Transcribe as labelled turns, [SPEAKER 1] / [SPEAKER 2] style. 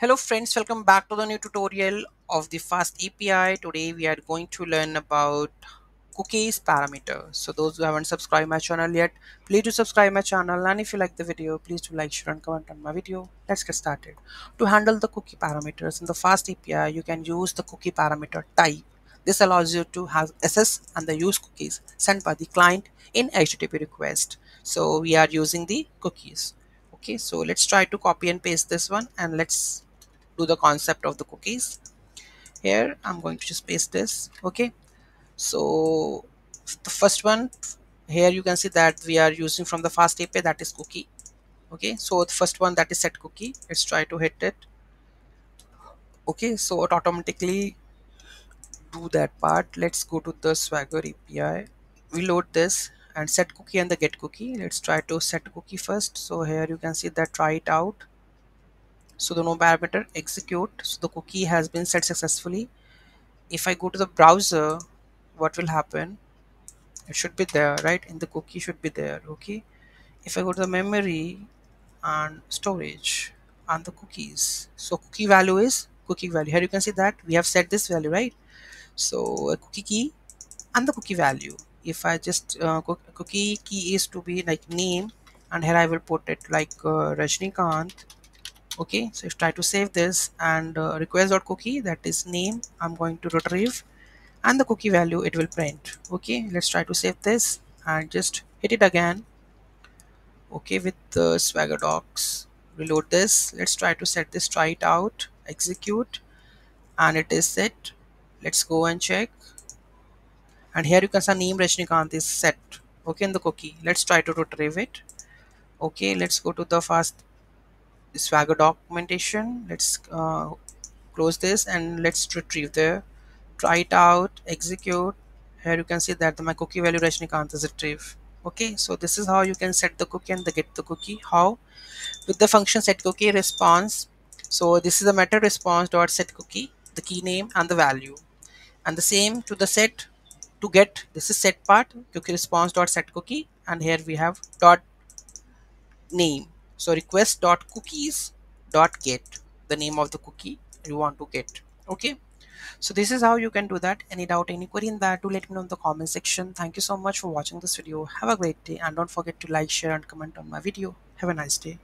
[SPEAKER 1] Hello friends, welcome back to the new tutorial of the Fast API. Today we are going to learn about cookies parameter. So those who haven't subscribed my channel yet, please do subscribe my channel and if you like the video, please do like, share and comment on my video. Let's get started. To handle the cookie parameters in the Fast API, you can use the cookie parameter type. This allows you to have access and the use cookies sent by the client in HTTP request. So we are using the cookies okay so let's try to copy and paste this one and let's do the concept of the cookies. Here I'm going to just paste this okay? So the first one here you can see that we are using from the fast API that is cookie okay? So the first one that is set cookie. Let's try to hit it. Okay so it automatically do that part. Let's go to the swagger API we load this and set cookie and the get cookie. Let's try to set cookie first. So here you can see that try it out so the no parameter execute. So the cookie has been set successfully. If I go to the browser what will happen? It should be there right? In the cookie should be there okay? If I go to the memory and storage and the cookies. So cookie value is cookie value. Here you can see that we have set this value right? So a cookie key and the cookie value. If I just uh, cookie key is to be like name and here I will put it like uh, Rajnikant okay? So if try to save this and uh, request.cookie that is name I'm going to retrieve and the cookie value it will print okay? Let's try to save this and just hit it again okay with the swagger docs. Reload this. Let's try to set this try it out execute and it is set. Let's go and check. And here you can see name Rajnikant is set okay in the cookie. Let's try to retrieve it okay? Let's go to the fast swagger documentation. Let's uh, close this and let's retrieve the try it out execute. Here you can see that my cookie value Rajnikant is retrieved. Okay so this is how you can set the cookie and the get the cookie. How? With the function set cookie response. So this is the method response dot set cookie the key name and the value. And the same to the set to get this is set part cookie response dot set cookie. And here we have dot name so request dot cookies dot get the name of the cookie you want to get. Okay? So this is how you can do that. Any doubt any query in that do let me know in the comment section. Thank you so much for watching this video. Have a great day and don't forget to like share and comment on my video. Have a nice day